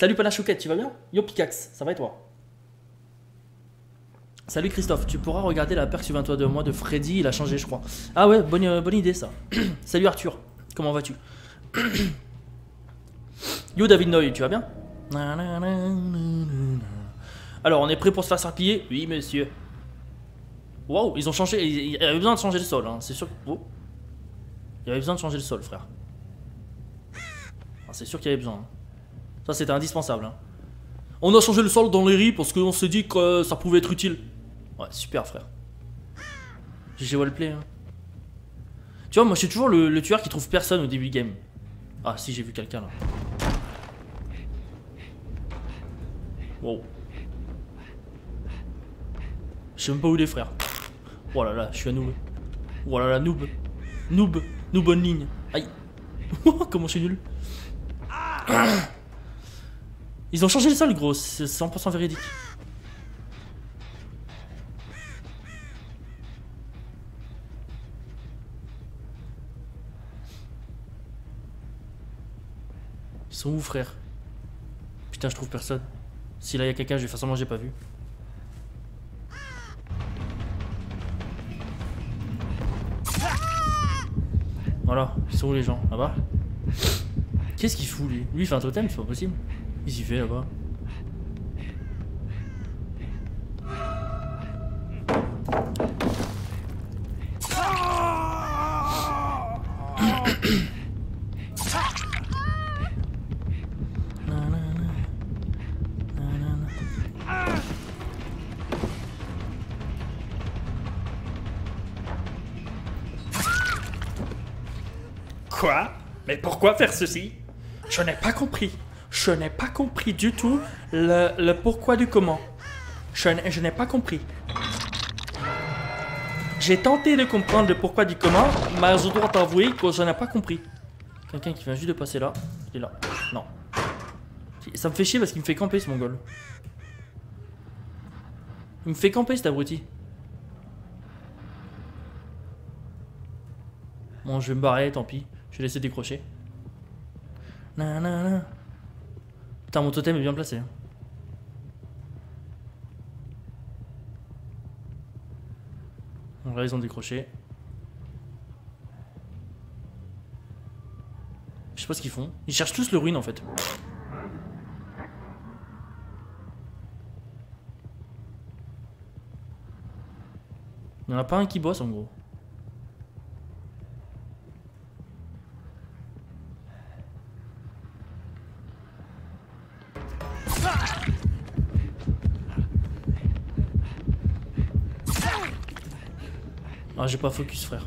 Salut Panachouquette, tu vas bien? Yo Pikax, ça va et toi? Salut Christophe, tu pourras regarder la perque souviens-toi de moi de Freddy, il a changé je crois. Ah ouais, bonne, euh, idée ça. Salut Arthur, comment vas-tu? Yo David Noy, tu vas bien? Alors, on est prêt pour se faire serpiller? Oui monsieur. Waouh, ils ont changé, il y avait besoin de changer le sol, hein. c'est sûr. Oh. Il y avait besoin de changer le sol frère. Ah, c'est sûr qu'il y avait besoin. hein. Ça c'était indispensable. hein. On a changé le sol dans les riz parce qu'on s'est dit que euh, ça pouvait être utile. Ouais, super frère. GG Wallplay. Hein. Tu vois, moi je suis toujours le, tueur qui trouve personne au début du game. Ah si, j'ai vu quelqu'un là. Wow. Je sais même pas où il est frère. Oh là là, je suis un noob. Oh là là, noob. Noob. Noob en ligne. Aïe. Comment je suis nul. Ils ont changé le sol, gros. C'est 100% véridique. Ils sont où, frère? Putain, je trouve personne. Si là, il y a quelqu'un, je vais forcément, j'ai pas vu. Voilà, ils sont où les gens? Là-bas? Qu'est-ce qu'il fout lui? Lui il fait un totem, c'est pas possible. Qu'est-ce fait là-bas. Quoi? Mais pourquoi faire ceci? Je n'ai pas compris. Je n'ai pas compris du tout le, pourquoi du comment. Je n'ai je n'ai pas compris. J'ai tenté de comprendre le pourquoi du comment, mais je dois t'avouer que je n'ai pas compris. Quelqu'un qui vient juste de passer là. Il est là. Non. Ça me fait chier parce qu'il me fait camper ce mongol. Il me fait camper cet abruti. Bon, je vais me barrer, tant pis. Je vais laisser décrocher. Nanana. Putain, mon totem est bien placé. hein. Bon, Là, ils ont décroché. Je sais pas ce qu'ils font. Ils cherchent tous le ruine en fait. Il y en a pas un qui bosse en gros. Ah, j'ai pas focus, frère.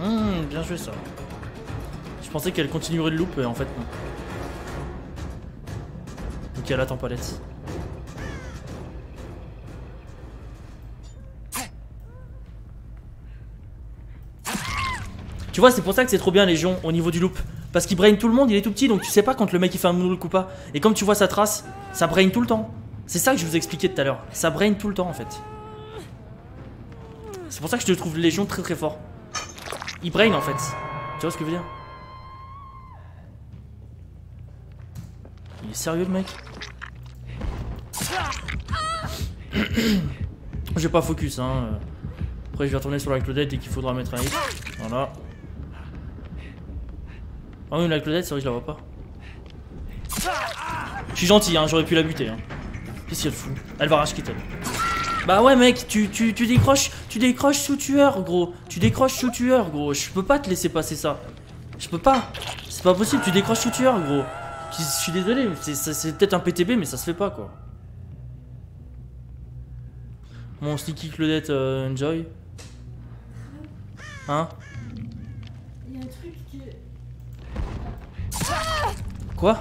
Hum, bien joué ça. Je pensais qu'elle continuerait le loop, et en fait non. Ok, elle attend palette. Tu vois, c'est pour ça que c'est trop bien Légion au niveau du loop. Parce qu'il brain tout le monde, il est tout petit, donc tu sais pas quand le mec il fait un moonwalk ou pas. Et comme tu vois sa trace, ça brain tout le temps. C'est ça que je vous expliquais tout à l'heure. Ça brain tout le temps en fait. C'est pour ça que je te trouve Légion très très fort. Il brain en fait. Tu vois ce que je veux dire? Il est sérieux le mec? Je vais pas focus hein. Après je vais retourner sur la Claudette et qu'il faudra mettre un hit. Voilà. Ah oui, la Claudette, c'est vrai que je la vois pas. Je suis gentil, hein, j'aurais pu la buter. Hein. Qu'est-ce qu'elle fout Elle va quitter. Bah ouais, mec, tu, tu, tu décroches, tu décroches sous tueur, gros. Tu décroches sous tueur, gros. Je peux pas te laisser passer ça. Je peux pas. C'est pas possible, tu décroches sous tueur, gros. Je suis désolé, c'est- peut-être un PTB, mais ça se fait pas, quoi. Mon sticky Claudette, euh, enjoy. Hein? Quoi?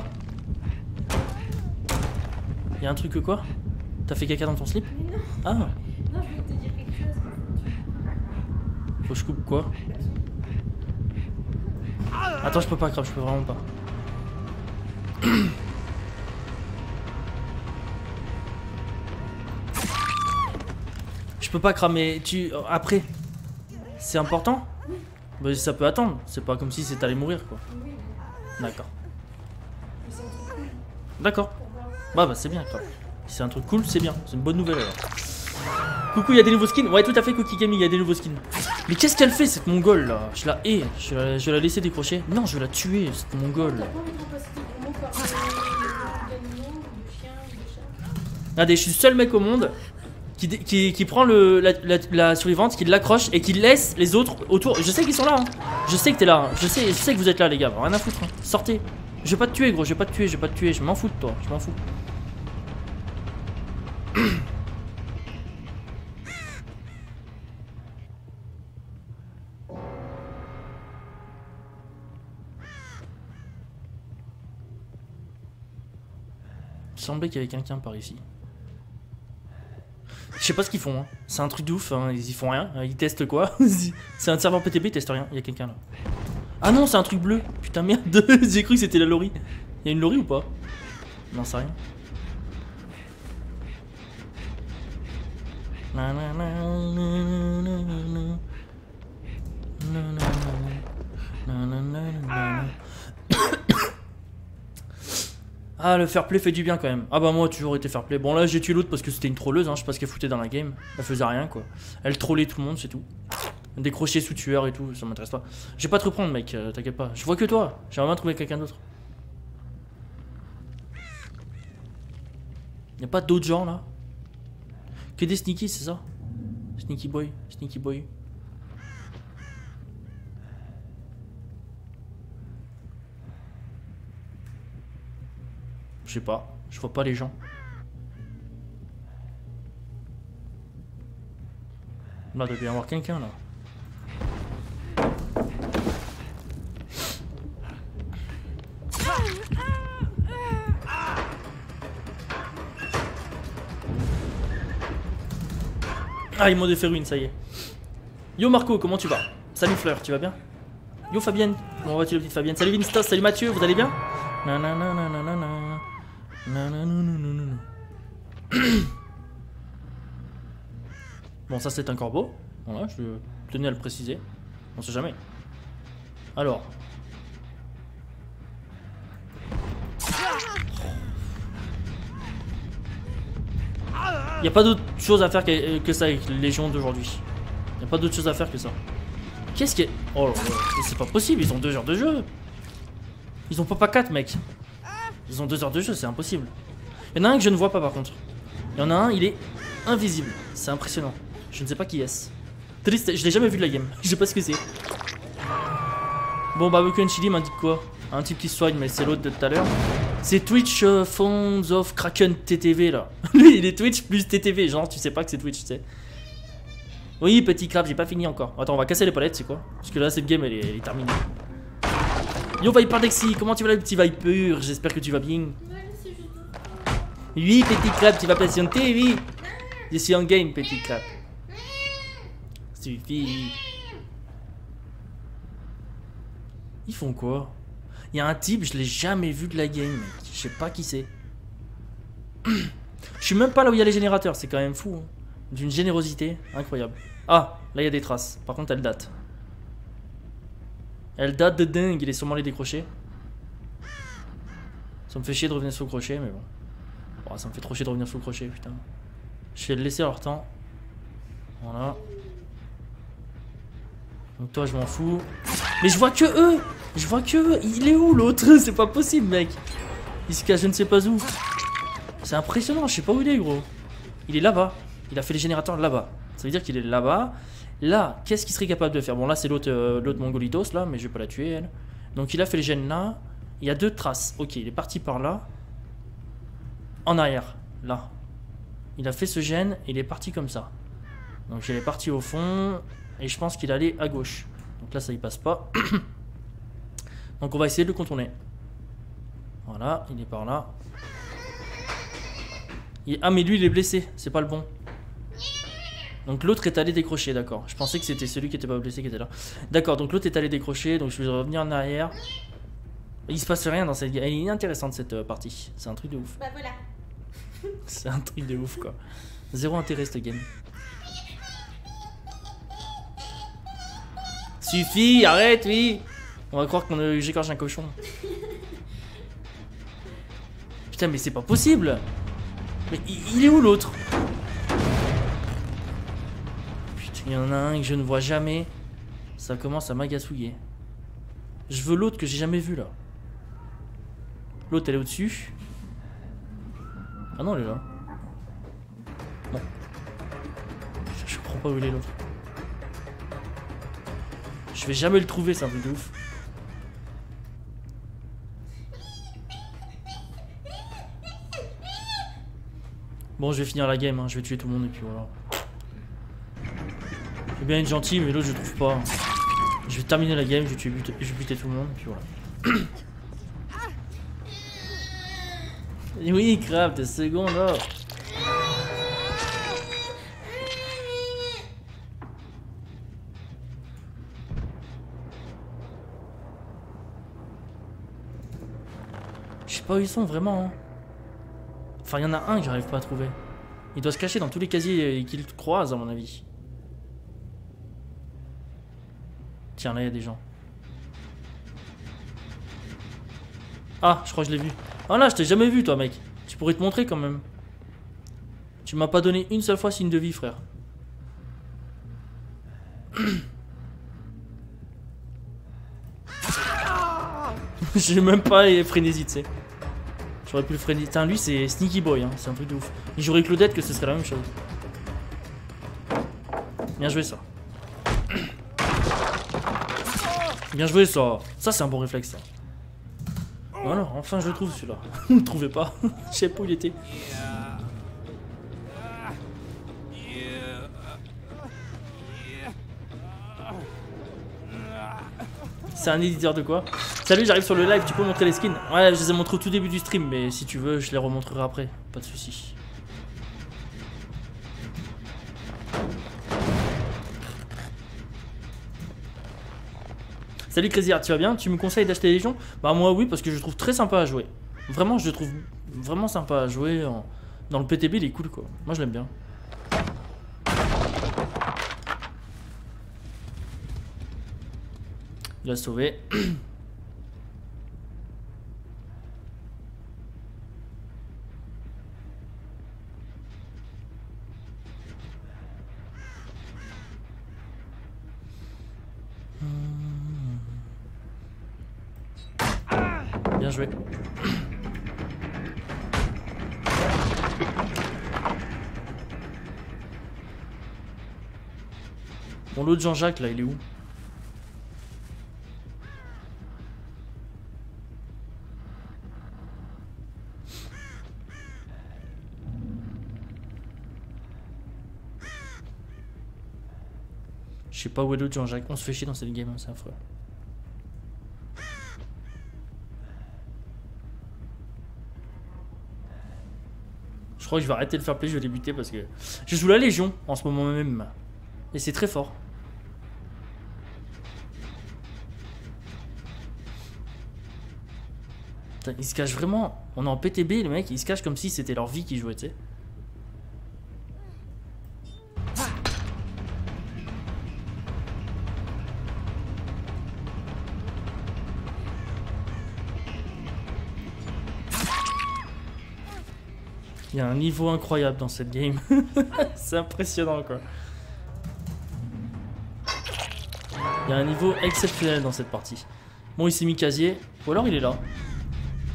Y'a un truc que quoi? T'as fait caca dans ton slip? Mais non, Ah, non, je voulais te dire quelque chose. faut que je coupe quoi? Attends, je peux pas, grave, je peux vraiment pas. Je peux pas cramer. Tu. Après. C'est important? Bah, Ça peut attendre. C'est pas comme si c'était allé mourir quoi. D'accord. D'accord. Bah bah c'est bien quoi. Si c'est un truc cool, c'est bien. C'est une bonne nouvelle alors. Coucou, il y a des nouveaux skins Ouais, tout à fait, Cookie Gaming, il y a des nouveaux skins. Mais qu'est-ce qu'elle fait cette mongole là? Je la hais. Je vais la, je vais la laisser décrocher. Non, je vais la tuer, cette mongole. Regardez, je suis le seul mec au monde qui, qui, qui prend le, la, la- la survivante, qui l'accroche et qui laisse les autres autour. Je sais qu'ils sont là. hein. Je sais que t'es là. hein. Je sais, je sais que vous êtes là, les gars. Rien à foutre. hein. Sortez. Je vais pas te tuer, gros. Je vais pas te tuer. Je vais pas te tuer. Je m'en fous de toi. Je m'en fous. Il semblait qu'il y avait quelqu'un par ici. Je sais pas ce qu'ils font. hein. C'est un truc de ouf. hein. Ils y font rien. Ils testent quoi? C'est un serveur PTB, ils testent rien. Il y a quelqu'un là. Ah non, c'est un truc bleu. Putain, merde. J'ai cru que c'était la lorry. Il y a une lorry ou pas Non, c'est rien. Ah, le fair play fait du bien quand même. Ah bah moi, toujours été fair play. Bon là, j'ai tué l'autre parce que c'était une trolleuse, hein. je sais pas ce qu'elle foutait dans la game. Elle faisait rien quoi. Elle trollait tout le monde, c'est tout. Décrocher sous tueur et tout, ça m'intéresse pas. Je vais pas te reprendre, mec, euh, t'inquiète pas. Je vois que toi. J'aimerais bien trouver quelqu'un d'autre. Y'a pas d'autres gens là? Que des sneaky, c'est ça? Sneaky boy, sneaky boy. Je sais pas, je vois pas les gens. Là, doit y avoir quelqu'un là. Ah, ils m'ont défait une, ça y est. Yo Marco, comment tu vas? Salut Fleur, tu vas bien? Yo Fabienne, comment vas-tu la petite Fabienne? Salut Vinstos, salut Mathieu, vous allez bien? Nanana, nanana. Nananounounounou. Bon, ça c'est un corbeau. Voilà, je tenais à le préciser. On sait jamais. Alors. Il n'y a pas d'autre chose à faire que, que ça avec les Légion d'aujourd'hui. Il n'y a pas d'autre chose à faire que ça. Qu'est-ce qui est. Oh c'est pas possible, ils ont deux heures de jeu. Ils ont pas pas 4 mec. Ils ont deux heures de jeu, c'est impossible. Il y en a un que je ne vois pas par contre. Il y en a un, il est invisible. C'est impressionnant. Je ne sais pas qui est-ce. Triste, je l'ai jamais vu de la game. Je sais pas ce que c'est. Bon, Barbecue and Chili m'indique quoi? Un type qui se soigne, mais c'est l'autre de tout à l'heure. C'est Twitch euh, Fonds of Kraken TTV là. Lui, il est Twitch plus TTV. Genre, tu sais pas que c'est Twitch, tu sais. Oui, petit crabe, j'ai pas fini encore. Attends, on va casser les palettes, c'est quoi? Parce que là, cette game, elle est, terminée. Yo, Viper Dexy, comment tu vas, le petit Viper? J'espère que tu vas bien. Oui, petit crabe, tu vas patienter, oui. Je suis en game, petit crabe. Suffit. Ils font quoi? Il y a un type, je l'ai jamais vu de la game, mec. Je sais pas qui c'est. Je suis même pas là où il y a les générateurs, c'est quand même fou. hein. D'une générosité incroyable. Ah, là il y a des traces. Par contre, elles datent. Elles datent de dingue, il est sûrement les décrocher. Ça me fait chier de revenir sur le crochet, mais bon. Oh, ça me fait trop chier de revenir sur le crochet, putain. Je vais le laisser leur temps. Voilà. Donc toi, je m'en fous. Mais je vois que eux Je vois que eux Il est où l'autre C'est pas possible, mec Il se cache je ne sais pas où. C'est impressionnant, je sais pas où il est, gros. Il est là-bas. Il a fait les générateurs là-bas. Ça veut dire qu'il est là-bas. Là, qu'est-ce qu'il serait capable de faire? Bon, là, c'est l'autre euh, l'autre mongolitos, là, mais je vais pas la tuer, elle. Donc, il a fait les gènes là. Il y a deux traces. Ok, il est parti par là. En arrière, là. Il a fait ce gène et il est parti comme ça. Donc, il est parti au fond. Et je pense qu'il allait à gauche. Donc là, ça y passe pas. Donc, on va essayer de le contourner. Voilà, il est par là. Il- Ah, mais lui, il est blessé. C'est pas le bon. Donc l'autre est allé décrocher, d'accord. Je pensais que c'était celui qui était pas blessé qui était là. D'accord, donc l'autre est allé décrocher, donc je vais revenir en arrière. Il se passe rien dans cette game. Elle est intéressante cette euh, partie. C'est un truc de ouf. Bah voilà. C'est un truc de ouf quoi. Zéro intérêt cette game. Suffit, arrête, oui On va croire qu'on j'écorche un cochon. Putain, mais c'est pas possible Mais il, est où l'autre? Putain, il y en a un que je ne vois jamais. Ça commence à m'agasouiller. Je veux l'autre que j'ai jamais vu là. L'autre elle est au-dessus. Ah non, elle est là. Je, je comprends pas où il est l'autre. Je vais jamais le trouver, c'est un truc de ouf. Bon, je vais finir la game, hein. je vais tuer tout le monde et puis voilà. Je vais bien être gentil, mais l'autre je trouve pas. Je vais terminer la game, je vais, tuer, buter, je vais buter tout le monde et puis voilà. Oui, crap, des secondes là. Ils sont vraiment. hein. Enfin, il y en a un que j'arrive pas à trouver. Il doit se cacher dans tous les casiers qu'il croise, à mon avis. Tiens, là, il y a des gens. Ah, je crois que je l'ai vu. Ah là, je t'ai jamais vu, toi, mec. Tu pourrais te montrer quand même. Tu m'as pas donné une seule fois signe de vie, frère. J'ai même pas frénésie, tu sais. J'aurais pu le freiner. Putain, lui, c'est Sneaky Boy, hein. c'est un truc de ouf. Il jouerait Claudette que ce serait la même chose. Bien joué, ça. Bien joué, ça. Ça, c'est un bon réflexe, ça. Voilà, enfin, je le trouve, celui-là. Vous le trouvez pas? Je sais pas où il était. C'est un éditeur de quoi? Salut, j'arrive sur le live, tu peux montrer les skins Ouais, je les ai montrés au tout début du stream, mais si tu veux, je les remontrerai après. Pas de soucis. Salut Crazy tu vas bien? Tu me conseilles d'acheter Légion Bah moi oui, parce que je trouve très sympa à jouer. Vraiment, je le trouve vraiment sympa à jouer. Dans le PTB, il est cool quoi. Moi je l'aime bien. Il a sauvé. Bien joué. Bon, l'autre Jean-Jacques, là, il est où? Je sais pas où est l'autre Jean-Jacques. On se fait chier dans cette game, hein, c'est affreux. Crois que je vais arrêter de faire play, je vais débuter parce que je joue la Légion en ce moment même. Et c'est très fort. Putain, ils se cachent vraiment. On est en PTB, les mecs, ils se cachent comme si c'était leur vie qui jouait, tu sais. Il y a un niveau incroyable dans cette game. c'est impressionnant quoi. Il y a un niveau exceptionnel dans cette partie. Bon, il s'est mis casier. Ou alors il est là.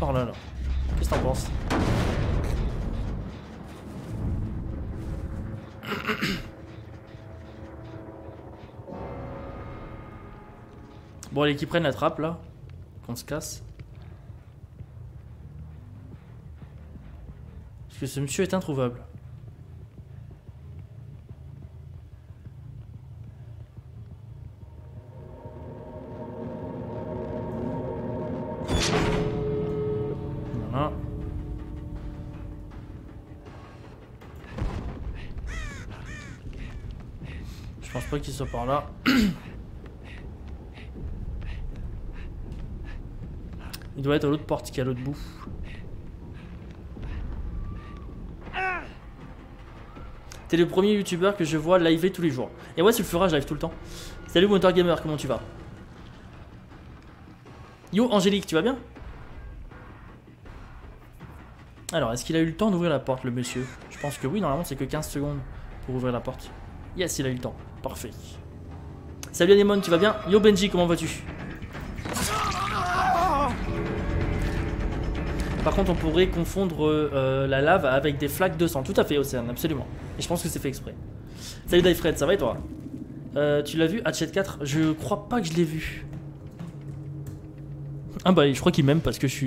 Par là, là. Qu'est-ce que t'en penses Bon, allez, qu'ils prennent la trappe là. Qu'on se casse. Parce que ce monsieur est introuvable. Je pense pas qu'il soit par là. Il doit être à l'autre porte qui est à l'autre bout. T'es le premier youtubeur que je vois live tous les jours. Et ouais, tu le feras, j'arrive tout le temps. Salut Motor Gamer, comment tu vas? Yo Angélique, tu vas bien? Alors, est-ce qu'il a eu le temps d'ouvrir la porte, le monsieur? Je pense que oui, normalement c'est que 15 secondes pour ouvrir la porte. Yes, il a eu le temps. Parfait. Salut Anemone, tu vas bien? Yo Benji, comment vas-tu? Par contre, on pourrait confondre euh, la lave avec des flaques de sang. Tout à fait, Océane, absolument. Et je pense que c'est fait exprès. Salut Diefred, ça va et toi? Euh, Tu l'as vu Hatchet 4 Je crois pas que je l'ai vu. Ah bah, je crois qu'il m'aime parce que je suis